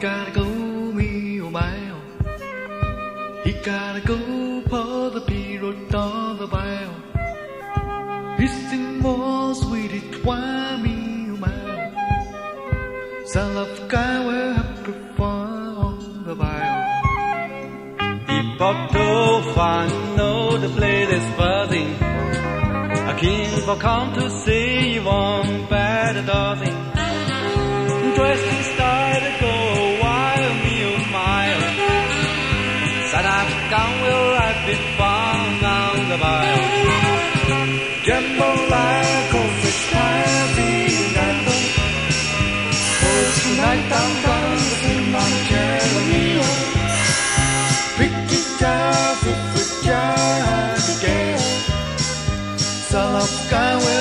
gotta go, me oh my oh. He gotta go for the period on the bio. He's in more sweetie twine me oh my oh. Son of guy will have perform on the bio. People to find know the place is buzzing. A king for come to see you on bad dozen. Dressed long will life be found out about? Jambalaya comes expiring at the For tonight I'm gonna sing my Jeremiah Pick it up if we jar again Salam sky will